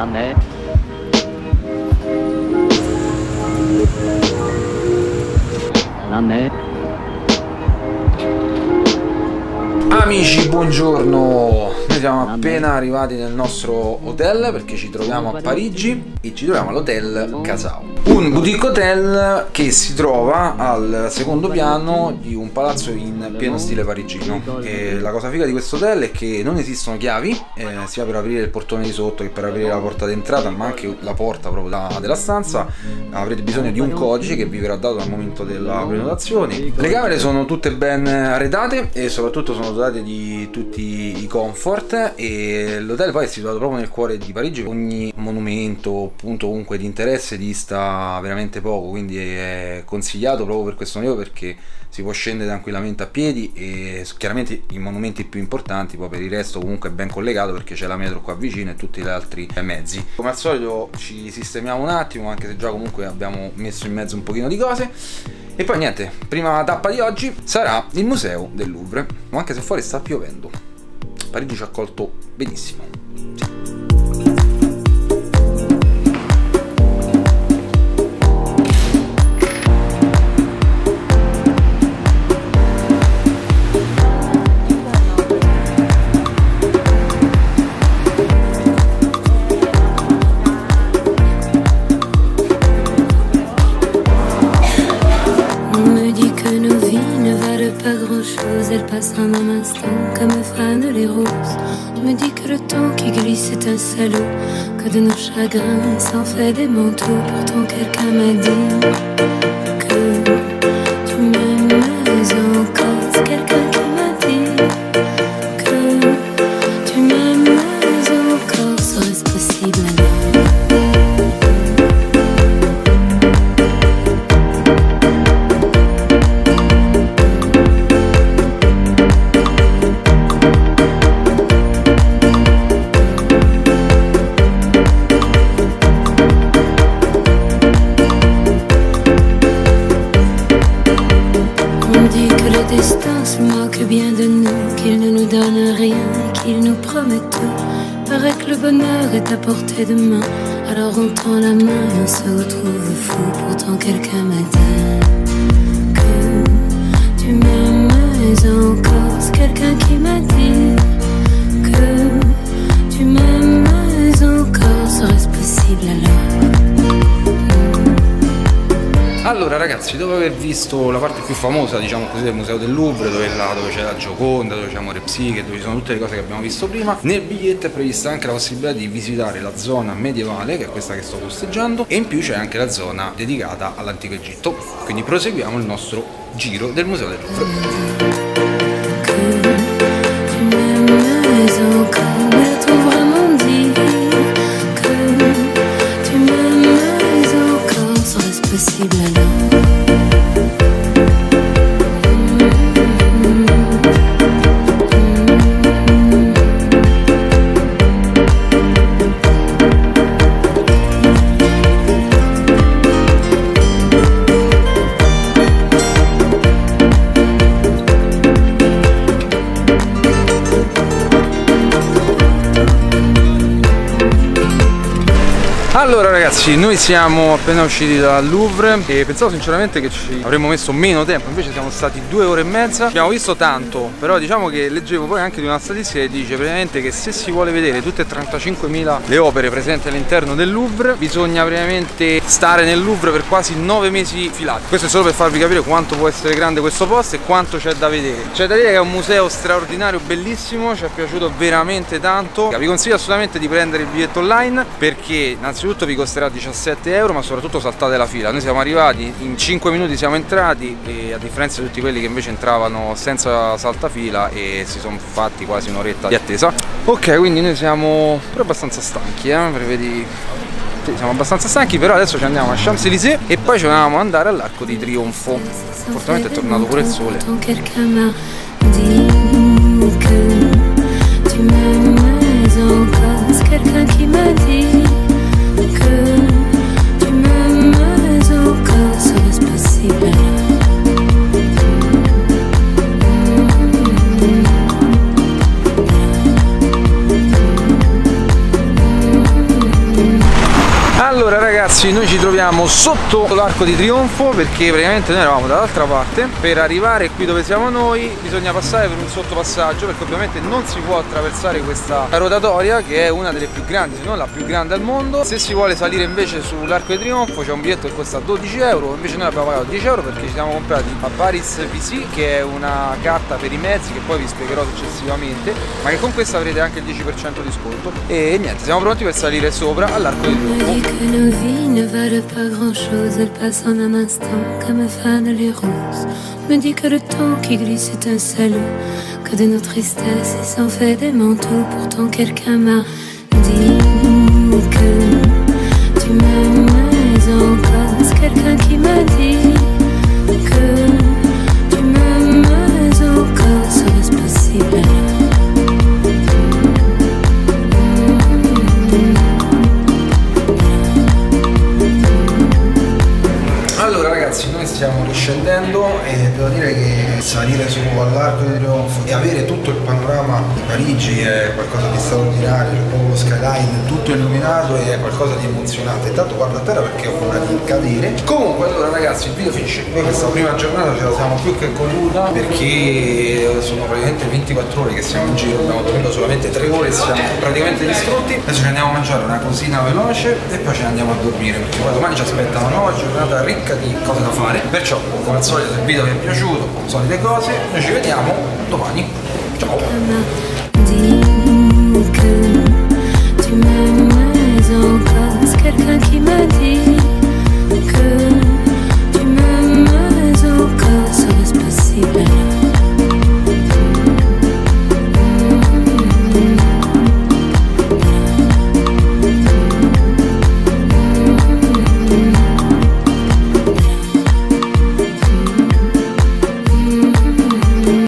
안내 안내 Amici, buongiorno! Noi siamo appena arrivati nel nostro hotel perché ci troviamo a Parigi e ci troviamo all'hotel Casao. Un boutique hotel che si trova al secondo piano di un palazzo in pieno stile parigino. E la cosa figa di questo hotel è che non esistono chiavi, eh, sia per aprire il portone di sotto che per aprire la porta d'entrata, ma anche la porta proprio da, della stanza. Avrete bisogno di un codice che vi verrà dato al momento della prenotazione. Le camere sono tutte ben arredate e soprattutto sono dotate di tutti i comfort e l'hotel poi è situato proprio nel cuore di Parigi. Ogni monumento, punto comunque di interesse dista veramente poco, quindi è consigliato proprio per questo motivo perché si può scendere tranquillamente a piedi e chiaramente i monumenti più importanti, poi per il resto comunque è ben collegato perché c'è la metro qua vicino e tutti gli altri mezzi. Come al solito ci sistemiamo un attimo, anche se già comunque abbiamo messo in mezzo un pochino di cose. E poi niente, prima tappa di oggi sarà il museo del Louvre, ma anche se fuori sta piovendo. Parigi ci ha accolto benissimo. Passent en un instant comme fanent les roses. On me dit que le temps qui glisse est un salaud, que de nos chagrins s'en fait des manteaux. Pourtant quelqu'un m'a dit bien de nous, qu'il ne nous donne rien et qu'il nous promet tout. Paraît que le bonheur est à portée de main, alors on tend la main et on se retrouve fou. Pourtant quelqu'un m'a dit Allora ragazzi, dopo aver visto la parte più famosa, diciamo così, del Museo del Louvre, dove, là, dove c'è la Gioconda, dove c'è Amore Psiche, dove ci sono tutte le cose che abbiamo visto prima, nel biglietto è prevista anche la possibilità di visitare la zona medievale, che è questa che sto posteggiando, e in più c'è anche la zona dedicata all'antico Egitto. Quindi proseguiamo il nostro giro del Museo del Louvre. que Allora ragazzi, noi siamo appena usciti dal Louvre e pensavo sinceramente che ci avremmo messo meno tempo, invece siamo stati due ore e mezza. Abbiamo visto tanto, però diciamo che leggevo poi anche di una statistica che dice praticamente che se si vuole vedere tutte e 35.000 le opere presenti all'interno del Louvre, bisogna praticamente stare nel Louvre per quasi 9 mesi filati. Questo è solo per farvi capire quanto può essere grande questo posto e quanto c'è da vedere. C'è da dire che è un museo straordinario, bellissimo, ci è piaciuto veramente tanto. Vi consiglio assolutamente di prendere il biglietto online perché innanzitutto vi costerà 17 euro ma soprattutto saltate la fila noi siamo arrivati in 5 minuti siamo entrati e a differenza di tutti quelli che invece entravano senza saltafila e si sono fatti quasi un'oretta di attesa ok quindi noi siamo pure abbastanza stanchi eh prevedi sì, siamo abbastanza stanchi però adesso ci andiamo a Champs-Élysées e poi ci dovevamo andare all'Arco di Trionfo fortunatamente è tornato pure il sole ragazzi noi ci troviamo sotto l'arco di trionfo perché praticamente noi eravamo dall'altra parte. Per arrivare qui dove siamo noi bisogna passare per un sottopassaggio perché ovviamente non si può attraversare questa rotatoria che è una delle più grandi se non la più grande al mondo. Se si vuole salire invece sull'arco di trionfo c'è un biglietto che costa 12 euro invece noi abbiamo pagato 10 euro perché ci siamo comprati a Paris PC che è una carta per i mezzi che poi vi spiegherò successivamente ma che con questa avrete anche il 10% di sconto. E niente siamo pronti per salire sopra all'arco di Me dit que le temps qui glisse est un salaud, que de nos tristesses il s'en fait des manteaux. Pourtant quelqu'un m'a dit que tu m'aimes encore. quelqu'un qui m'a dit salire su all'Arco di Trionfo e avere tutto il panorama di Parigi è qualcosa di straordinario, il nuovo skyline tutto illuminato e è qualcosa di emozionante. Intanto guardo a terra perché ho paura di cadere. Comunque allora ragazzi il video finisce. Noi questa prima giornata ce la siamo più che goduta perché sono praticamente 24 ore che siamo in giro, abbiamo dormito solamente 3 ore e siamo praticamente distrutti. Adesso ci andiamo a mangiare una cosina veloce e poi ce ne andiamo a dormire perché poi domani ci aspetta una nuova giornata ricca di cose da fare perciò come al solito se il video vi è piaciuto solite cose noi ci vediamo domani. Ciao